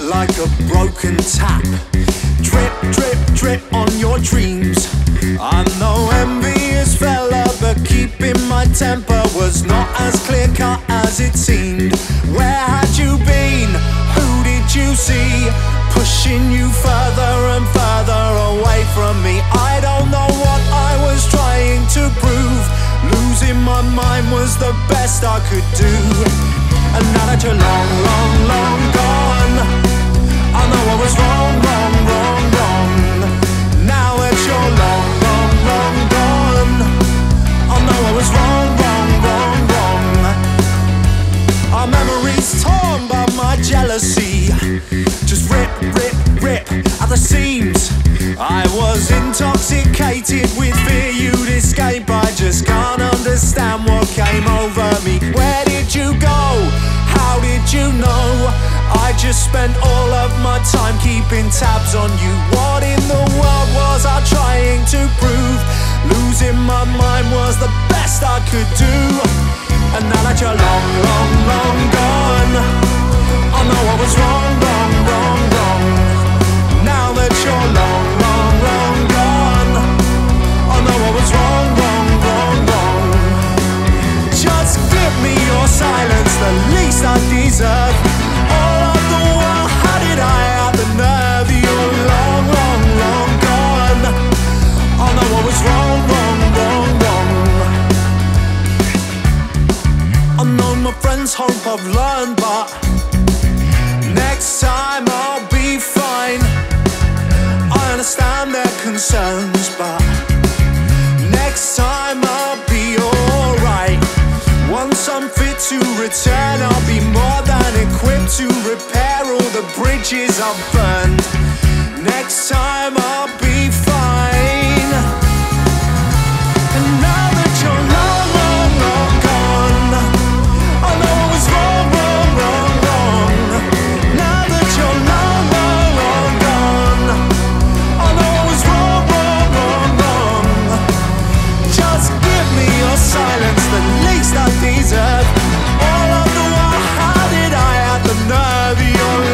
Like a broken tap. Drip, drip, drip on your dreams. I'm no envious the best I could do. And now that you're long, long, long gone, I know I was wrong, wrong, wrong, wrong. Now that you're long, long, long gone, I know I was wrong, wrong, wrong, wrong. Our memories torn by my jealousy, just rip, rip, rip at the seams. I was intoxicated with fear came over me. Where did you go? How did you know? I just spent all of my time keeping tabs on you. What in the world was I trying to prove? Losing my mind was the best I could do. And now that you're long, long, long friends hope I've learned, but next time I'll be fine. I understand their concerns, but next time I'll be alright. Once I'm fit to return, I'll be more than equipped to repair all the bridges I've burned. Next time I'll be of your